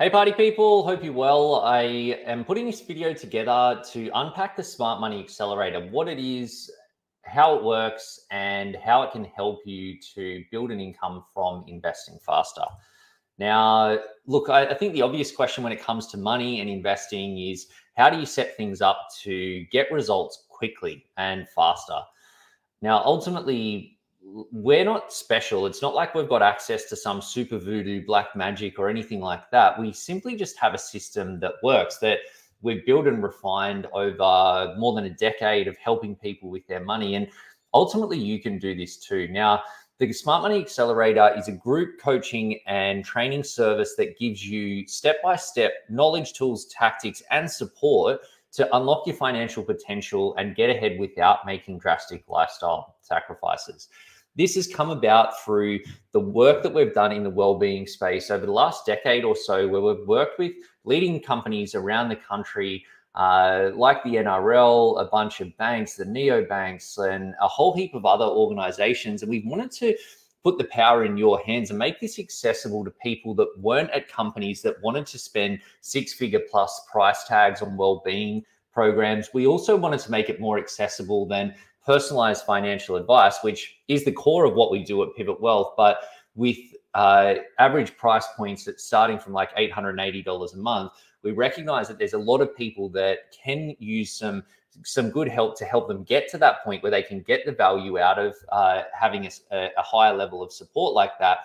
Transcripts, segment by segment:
Hey, party people, hope you're well. I am putting this video together to unpack the Smart Money Accelerator, what it is, how it works, and how it can help you to build an income from investing faster. Now, look, I, I think the obvious question when it comes to money and investing is how do you set things up to get results quickly and faster? Now, ultimately, we're not special. It's not like we've got access to some super voodoo black magic or anything like that. We simply just have a system that works that we've built and refined over more than a decade of helping people with their money. And ultimately, you can do this too. Now, the Smart Money Accelerator is a group coaching and training service that gives you step by step knowledge, tools, tactics, and support to unlock your financial potential and get ahead without making drastic lifestyle sacrifices. This has come about through the work that we've done in the well-being space over the last decade or so, where we've worked with leading companies around the country, uh, like the NRL, a bunch of banks, the neo banks, and a whole heap of other organizations. And we wanted to put the power in your hands and make this accessible to people that weren't at companies that wanted to spend six-figure plus price tags on well-being programs. We also wanted to make it more accessible than personalized financial advice, which is the core of what we do at Pivot Wealth, but with uh, average price points that starting from like $880 a month, we recognize that there's a lot of people that can use some some good help to help them get to that point where they can get the value out of uh, having a, a higher level of support like that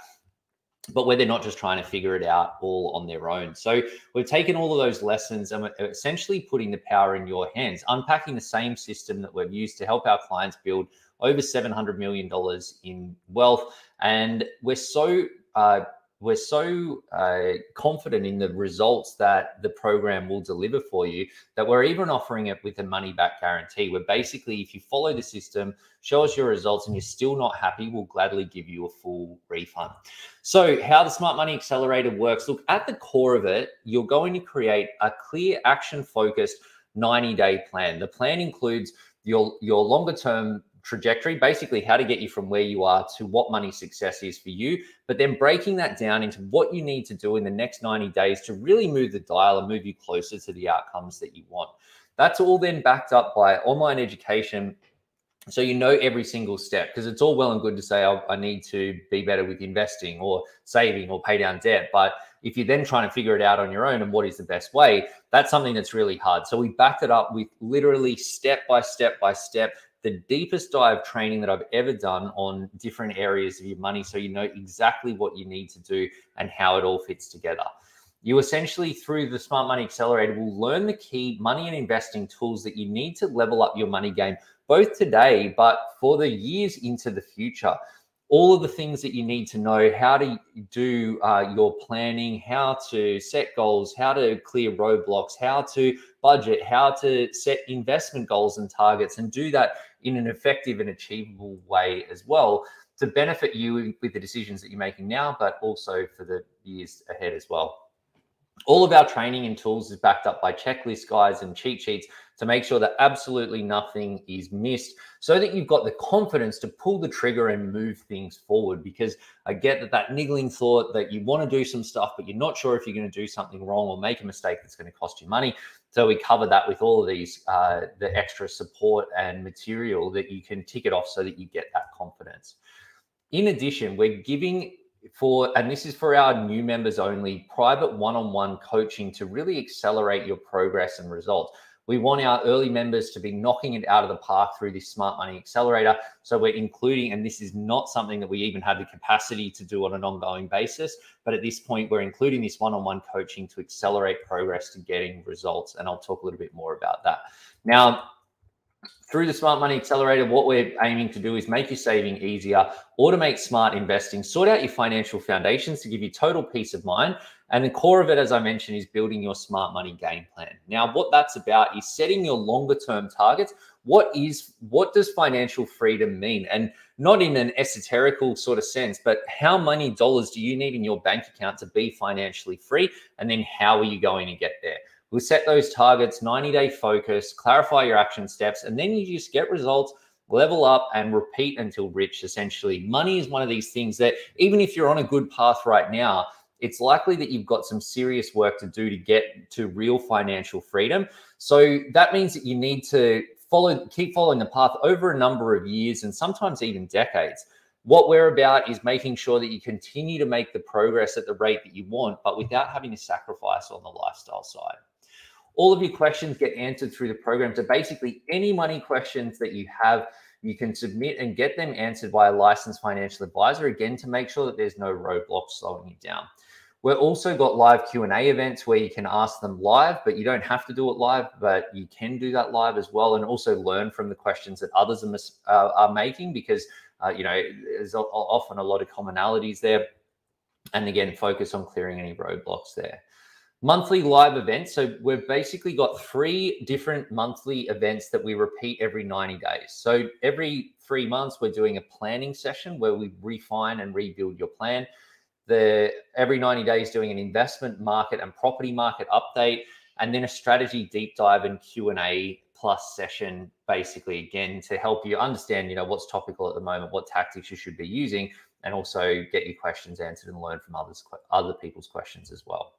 but where they're not just trying to figure it out all on their own. So we've taken all of those lessons and we're essentially putting the power in your hands, unpacking the same system that we've used to help our clients build over $700 million in wealth. And we're so uh, we're so uh, confident in the results that the program will deliver for you that we're even offering it with a money back guarantee. Where basically, if you follow the system, show us your results, and you're still not happy, we'll gladly give you a full refund. So, how the Smart Money Accelerator works look, at the core of it, you're going to create a clear, action focused 90 day plan. The plan includes your, your longer term trajectory, basically how to get you from where you are to what money success is for you, but then breaking that down into what you need to do in the next 90 days to really move the dial and move you closer to the outcomes that you want. That's all then backed up by online education. So you know every single step because it's all well and good to say, oh, I need to be better with investing or saving or pay down debt. But if you're then trying to figure it out on your own and what is the best way, that's something that's really hard. So we backed it up with literally step by step by step the deepest dive training that I've ever done on different areas of your money so you know exactly what you need to do and how it all fits together. You essentially, through the Smart Money Accelerator, will learn the key money and investing tools that you need to level up your money game, both today, but for the years into the future all of the things that you need to know how to do uh, your planning, how to set goals, how to clear roadblocks, how to budget, how to set investment goals and targets, and do that in an effective and achievable way as well to benefit you with the decisions that you're making now, but also for the years ahead as well. All of our training and tools is backed up by checklist guides and cheat sheets to make sure that absolutely nothing is missed so that you've got the confidence to pull the trigger and move things forward. Because I get that that niggling thought that you want to do some stuff, but you're not sure if you're going to do something wrong or make a mistake that's going to cost you money. So we cover that with all of these, uh, the extra support and material that you can tick it off so that you get that confidence. In addition, we're giving for, and this is for our new members only, private one on one coaching to really accelerate your progress and results. We want our early members to be knocking it out of the park through this smart money accelerator. So we're including, and this is not something that we even have the capacity to do on an ongoing basis, but at this point, we're including this one on one coaching to accelerate progress to getting results. And I'll talk a little bit more about that. Now, through the Smart Money Accelerator, what we're aiming to do is make your saving easier, automate smart investing, sort out your financial foundations to give you total peace of mind. And the core of it, as I mentioned, is building your smart money game plan. Now, what that's about is setting your longer term targets. What is what does financial freedom mean? And not in an esoterical sort of sense, but how many dollars do you need in your bank account to be financially free? And then how are you going to get there? We'll set those targets, 90 day focus, clarify your action steps, and then you just get results, level up, and repeat until rich. Essentially, money is one of these things that even if you're on a good path right now, it's likely that you've got some serious work to do to get to real financial freedom. So that means that you need to follow, keep following the path over a number of years and sometimes even decades. What we're about is making sure that you continue to make the progress at the rate that you want, but without having to sacrifice on the lifestyle side. All of your questions get answered through the program. So basically, any money questions that you have, you can submit and get them answered by a licensed financial advisor, again, to make sure that there's no roadblocks slowing you down. We've also got live Q&A events where you can ask them live, but you don't have to do it live, but you can do that live as well and also learn from the questions that others are, uh, are making because uh, you know, there's often a lot of commonalities there. And again, focus on clearing any roadblocks there. Monthly live events. So we've basically got three different monthly events that we repeat every 90 days. So every three months, we're doing a planning session where we refine and rebuild your plan. The every 90 days doing an investment market and property market update, and then a strategy deep dive and Q&A plus session basically again to help you understand you know what's topical at the moment what tactics you should be using and also get your questions answered and learn from others other people's questions as well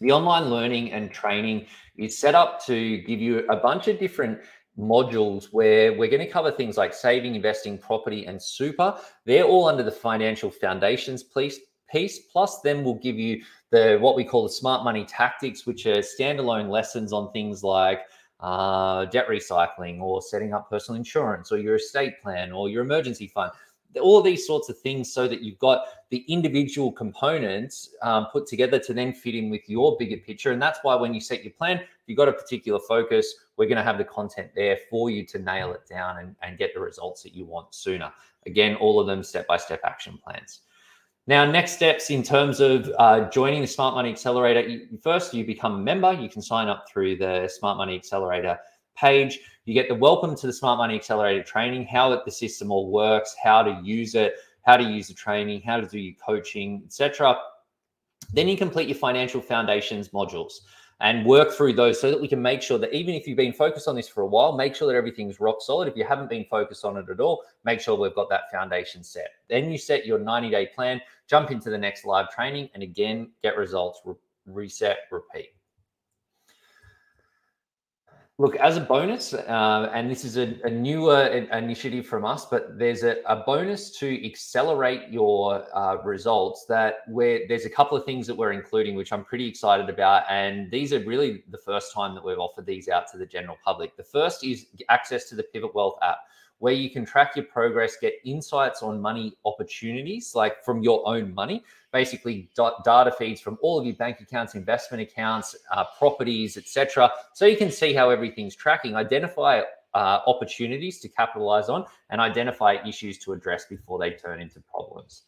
the online learning and training is set up to give you a bunch of different modules where we're going to cover things like saving investing property and super. They're all under the financial foundations piece piece. Plus then we'll give you the what we call the smart money tactics which are standalone lessons on things like uh, debt recycling or setting up personal insurance or your estate plan or your emergency fund all these sorts of things so that you've got the individual components um, put together to then fit in with your bigger picture and that's why when you set your plan if you've got a particular focus we're going to have the content there for you to nail it down and, and get the results that you want sooner again all of them step-by-step action plans now, next steps in terms of uh, joining the Smart Money Accelerator. First, you become a member. You can sign up through the Smart Money Accelerator page. You get the welcome to the Smart Money Accelerator training, how the system all works, how to use it, how to use the training, how to do your coaching, etc. Then you complete your financial foundations modules and work through those so that we can make sure that even if you've been focused on this for a while, make sure that everything's rock solid. If you haven't been focused on it at all, make sure we've got that foundation set. Then you set your 90 day plan, jump into the next live training, and again, get results, re- reset, repeat. Look, as a bonus, uh, and this is a, a newer initiative from us, but there's a, a bonus to accelerate your uh, results. That where there's a couple of things that we're including, which I'm pretty excited about, and these are really the first time that we've offered these out to the general public. The first is access to the Pivot Wealth app where you can track your progress, get insights on money opportunities, like from your own money, basically data feeds from all of your bank accounts, investment accounts, uh, properties, etc. So you can see how everything's tracking, identify uh, opportunities to capitalize on, and identify issues to address before they turn into problems.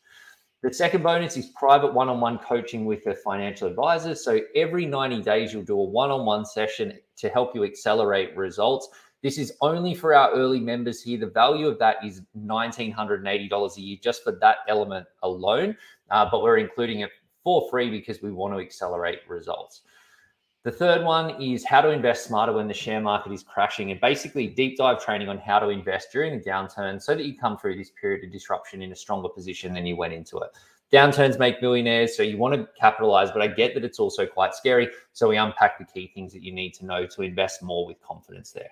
The second bonus is private one on one coaching with a financial advisor. So every 90 days, you'll do a one on one session to help you accelerate results. This is only for our early members here. The value of that is $1,980 a year just for that element alone. Uh, but we're including it for free because we want to accelerate results. The third one is how to invest smarter when the share market is crashing and basically deep dive training on how to invest during the downturn so that you come through this period of disruption in a stronger position than you went into it. Downturns make millionaires, so you want to capitalize, but I get that it's also quite scary. So we unpack the key things that you need to know to invest more with confidence there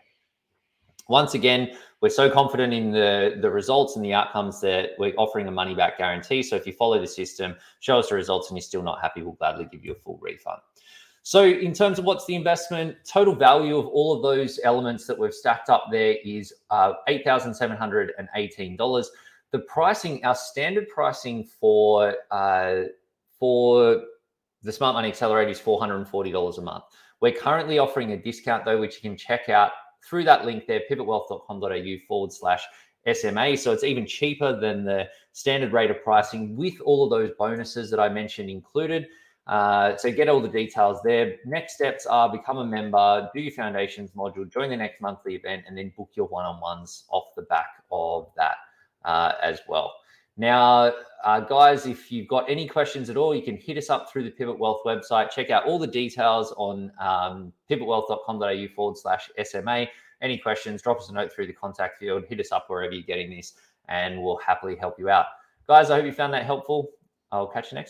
once again, we're so confident in the, the results and the outcomes that we're offering a money back guarantee. So if you follow the system, show us the results and you're still not happy, we'll gladly give you a full refund. So in terms of what's the investment, total value of all of those elements that we've stacked up there is uh, $8,718. The pricing, our standard pricing for uh, for the Smart Money Accelerator is $440 a month. We're currently offering a discount though, which you can check out through that link there, pivotwealth.com.au forward slash SMA. So it's even cheaper than the standard rate of pricing with all of those bonuses that I mentioned included. Uh, so get all the details there. Next steps are become a member, do your foundations module, join the next monthly event, and then book your one on ones off the back of that uh, as well. Now, uh, guys, if you've got any questions at all, you can hit us up through the Pivot Wealth website. Check out all the details on um, pivotwealth.com.au forward slash SMA. Any questions, drop us a note through the contact field, hit us up wherever you're getting this, and we'll happily help you out. Guys, I hope you found that helpful. I'll catch you next time.